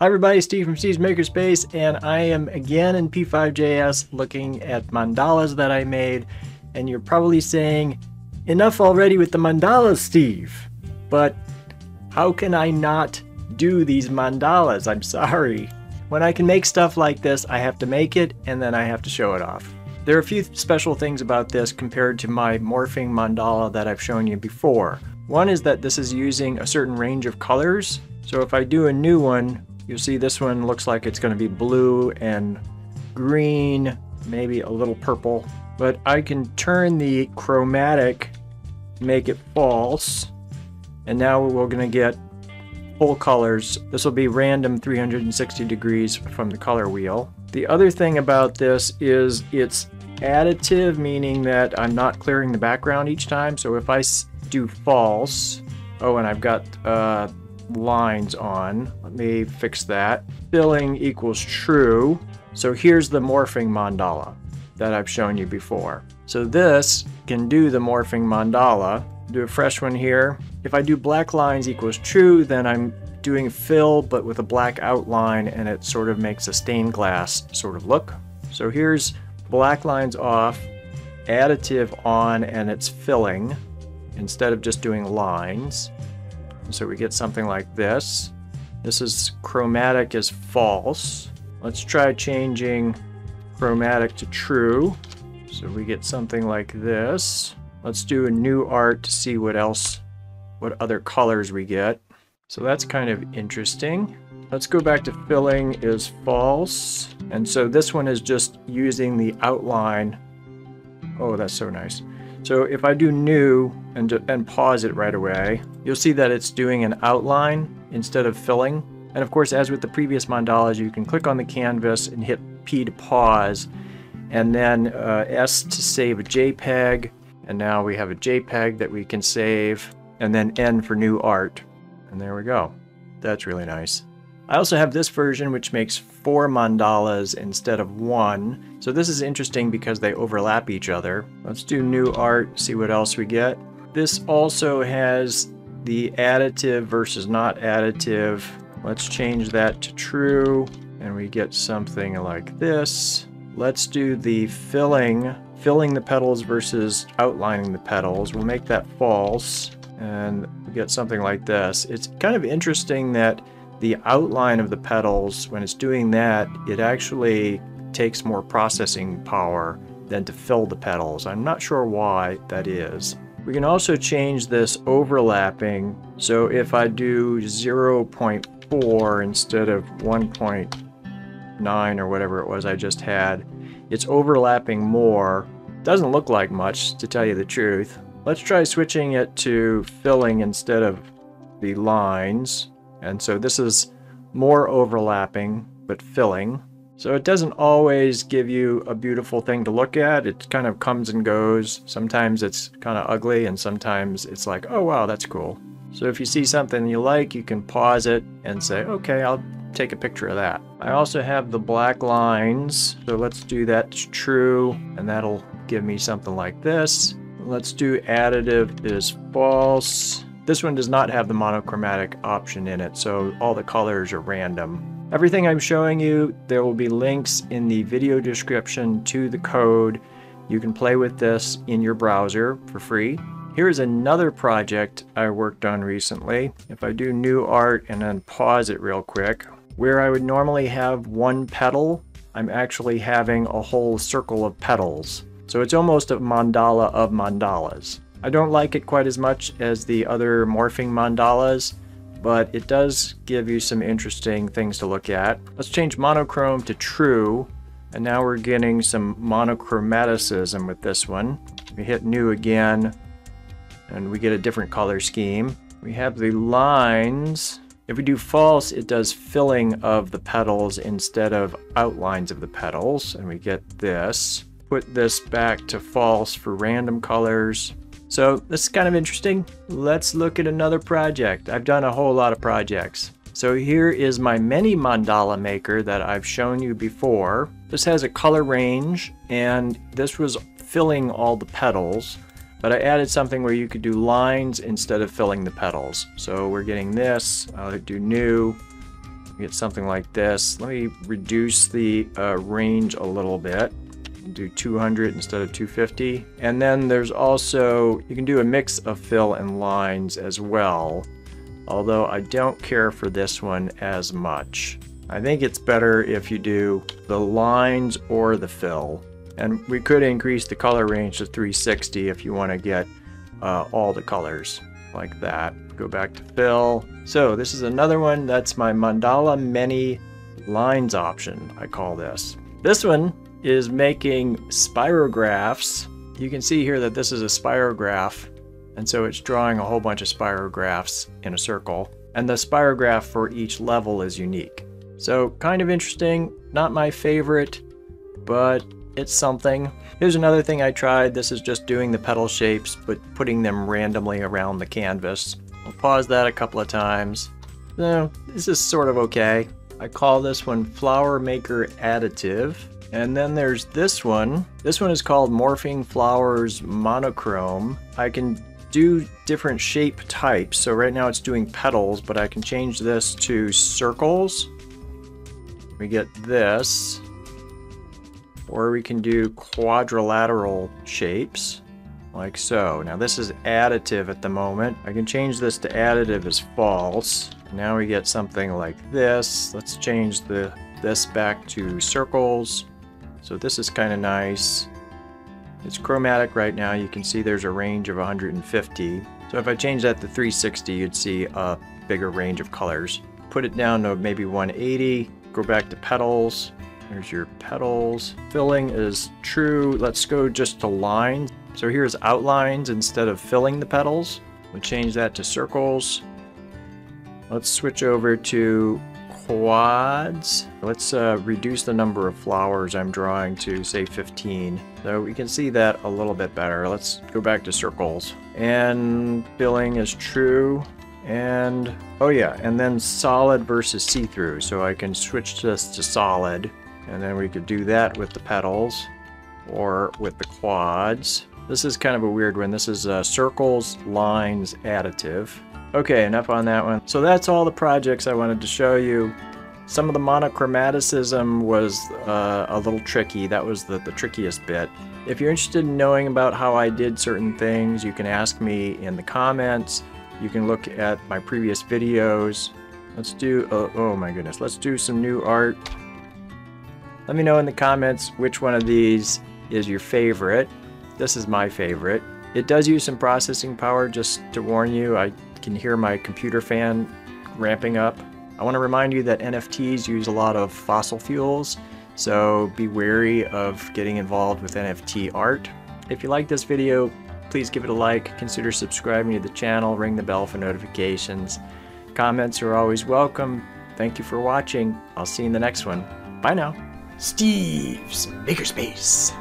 Hi everybody, Steve from Steve's Makerspace, and I am again in P5JS looking at mandalas that I made, and you're probably saying, enough already with the mandalas, Steve. But how can I not do these mandalas? I'm sorry. When I can make stuff like this, I have to make it, and then I have to show it off. There are a few special things about this compared to my morphing mandala that I've shown you before. One is that this is using a certain range of colors. So if I do a new one, you'll see this one looks like it's going to be blue and green, maybe a little purple. But I can turn the chromatic, make it false, and now we're going to get full colors. This will be random 360 degrees from the color wheel. The other thing about this is it's additive, meaning that I'm not clearing the background each time. So if I do false, oh, and I've got uh, lines on. Let me fix that. Filling equals true. So here's the morphing mandala that I've shown you before. So this can do the morphing mandala. Do a fresh one here. If I do black lines equals true, then I'm doing fill but with a black outline and it sort of makes a stained glass sort of look. So here's black lines off, additive on, and it's filling instead of just doing lines. So we get something like this. This is chromatic is false. Let's try changing chromatic to true. So we get something like this. Let's do a new art to see what else, what other colors we get. So that's kind of interesting. Let's go back to filling is false. And so this one is just using the outline. Oh, that's so nice. So if I do new and, and pause it right away, you'll see that it's doing an outline instead of filling. And of course, as with the previous mandalas, you can click on the canvas and hit P to pause, and then uh, S to save a JPEG. And now we have a JPEG that we can save, and then N for new art. And there we go. That's really nice. I also have this version which makes four mandalas instead of one. So this is interesting because they overlap each other. Let's do new art, see what else we get. This also has the additive versus not additive. Let's change that to true and we get something like this. Let's do the filling, filling the petals versus outlining the petals. We'll make that false and we get something like this. It's kind of interesting that the outline of the petals, when it's doing that, it actually takes more processing power than to fill the petals. I'm not sure why that is. We can also change this overlapping. So if I do 0.4 instead of 1.9 or whatever it was I just had, it's overlapping more. Doesn't look like much to tell you the truth. Let's try switching it to filling instead of the lines. And so this is more overlapping, but filling. So it doesn't always give you a beautiful thing to look at. It kind of comes and goes. Sometimes it's kind of ugly and sometimes it's like, oh wow, that's cool. So if you see something you like, you can pause it and say, okay, I'll take a picture of that. I also have the black lines. So let's do that true and that'll give me something like this. Let's do additive is false. This one does not have the monochromatic option in it, so all the colors are random. Everything I'm showing you, there will be links in the video description to the code. You can play with this in your browser for free. Here's another project I worked on recently. If I do new art and then pause it real quick, where I would normally have one petal, I'm actually having a whole circle of petals. So it's almost a mandala of mandalas. I don't like it quite as much as the other morphing mandalas, but it does give you some interesting things to look at. Let's change monochrome to true, and now we're getting some monochromaticism with this one. We hit new again, and we get a different color scheme. We have the lines. If we do false, it does filling of the petals instead of outlines of the petals, and we get this. Put this back to false for random colors. So this is kind of interesting. Let's look at another project. I've done a whole lot of projects. So here is my mini mandala maker that I've shown you before. This has a color range and this was filling all the petals, but I added something where you could do lines instead of filling the petals. So we're getting this, I'll do new, get something like this. Let me reduce the uh, range a little bit. Do 200 instead of 250. And then there's also, you can do a mix of fill and lines as well. Although I don't care for this one as much. I think it's better if you do the lines or the fill. And we could increase the color range to 360 if you want to get uh, all the colors like that. Go back to fill. So this is another one. That's my mandala many lines option, I call this. This one is making spirographs. You can see here that this is a spirograph. And so it's drawing a whole bunch of spirographs in a circle. And the spirograph for each level is unique. So kind of interesting. Not my favorite, but it's something. Here's another thing I tried. This is just doing the petal shapes, but putting them randomly around the canvas. I'll pause that a couple of times. No, this is sort of okay. I call this one Flower Maker Additive. And then there's this one. This one is called Morphing Flowers Monochrome. I can do different shape types. So right now it's doing petals, but I can change this to circles. We get this or we can do quadrilateral shapes like so. Now this is additive at the moment. I can change this to additive as false. Now we get something like this. Let's change the this back to circles. So this is kind of nice. It's chromatic right now. You can see there's a range of 150. So if I change that to 360, you'd see a bigger range of colors. Put it down to maybe 180. Go back to petals. There's your petals. Filling is true. Let's go just to lines. So here's outlines instead of filling the petals. We'll change that to circles. Let's switch over to quads. Let's uh, reduce the number of flowers I'm drawing to say 15. So we can see that a little bit better. Let's go back to circles. And filling is true. And, oh yeah, and then solid versus see-through. So I can switch this to solid. And then we could do that with the petals or with the quads. This is kind of a weird one. This is uh, circles, lines, additive. Okay, enough on that one. So that's all the projects I wanted to show you. Some of the monochromaticism was uh, a little tricky. That was the, the trickiest bit. If you're interested in knowing about how I did certain things, you can ask me in the comments. You can look at my previous videos. Let's do, uh, oh my goodness, let's do some new art. Let me know in the comments which one of these is your favorite. This is my favorite. It does use some processing power, just to warn you. I can hear my computer fan ramping up. I want to remind you that NFTs use a lot of fossil fuels, so be wary of getting involved with NFT art. If you like this video, please give it a like, consider subscribing to the channel, ring the bell for notifications. Comments are always welcome. Thank you for watching. I'll see you in the next one. Bye now. Steve's Makerspace.